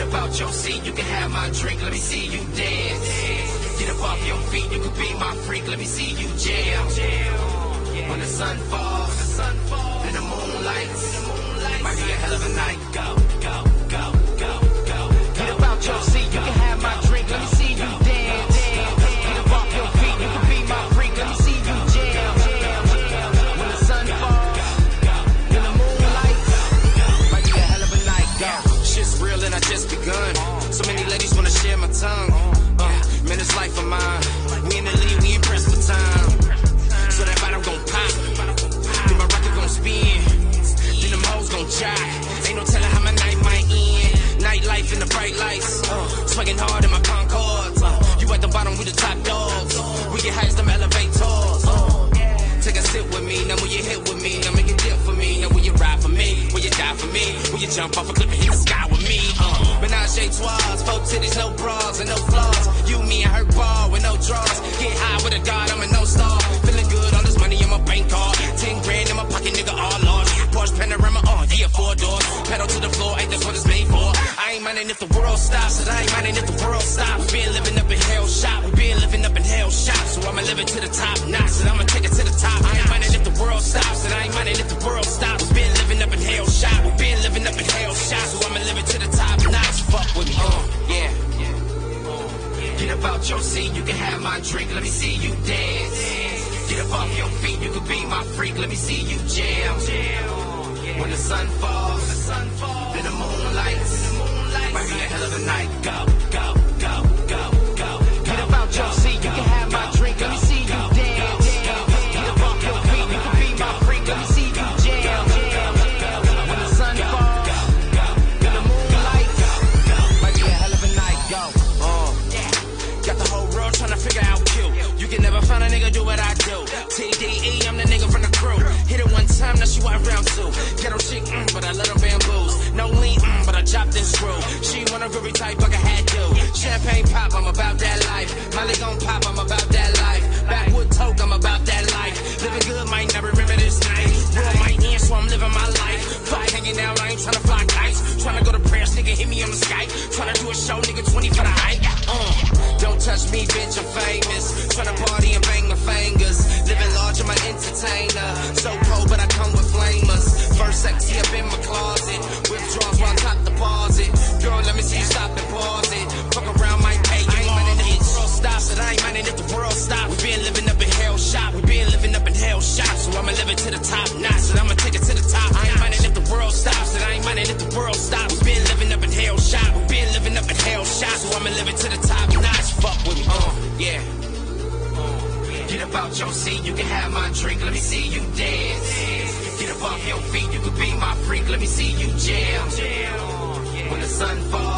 up out your seat, you can have my drink, let me see you dance. Get up off your feet, you can be my freak, let me see you jam. When the sun falls, the sun falls, and the moon lights, might be a hell of a night. Go, hoes gon' Ain't no telling how my night might end. Nightlife in the bright lights. Uh, swinging hard in my Concords. Uh, you at the bottom, we the top dogs. We get high as them elevators. Uh, Take a sip with me, now will you hit with me? Now make a dip for me, now will you ride for me? Will you die for me? Will you jump off a cliff and hit the sky with me? Uh, menage a trois, four titties, no bras and no flaws. You, me, and her ball with no draws. Get high with a god, I'm a no star. Feeling good, if the world stops, and I ain't minding if the world stops. Been living up in hell shop, been living up in hell shop. So I'ma live it to the top notch, and I'ma take it to the top. I ain't minding if the world stops, and I ain't minding if the world stops. Been living up in hell shop, been living up in hell shop. So I'ma live it to the top notch. Fuck with me, uh, yeah. Get up out your seat, you can have my drink, let me see you dance. Get up off your feet, you can be my freak, let me see you jam. When the sun falls, the sun falls, of a night. Go, go, Type, like. Champagne pop, I'm about that life. Molly gon' pop, I'm about that life. Backwood toke, I'm about that life. Living good, might not remember this night. World might end, so I'm living my life. Fuck hanging out, I ain't tryna fly kites. Tryna go to prayers, nigga, hit me on the Skype. Tryna do a show, nigga, 20 for the hype. Uh, don't touch me, bitch, I'm famous. Tryna party and bang my fingers. Living large, I'm an entertainer. Minding if the world stops. We been living up in hell shop. We been living up in hell shop. So I'ma live it to the top notch, and I'ma take it to the top. I ain't minding if the world stops, and I ain't minding if the world stops. We been living up in hell shop. We been living up in hell shop. So I'ma live it to the top notch. Fuck with me, uh, yeah. Get up out your seat, you can have my drink, let me see you dance. Get up off your feet, you can be my freak, let me see you jam. When the sun falls,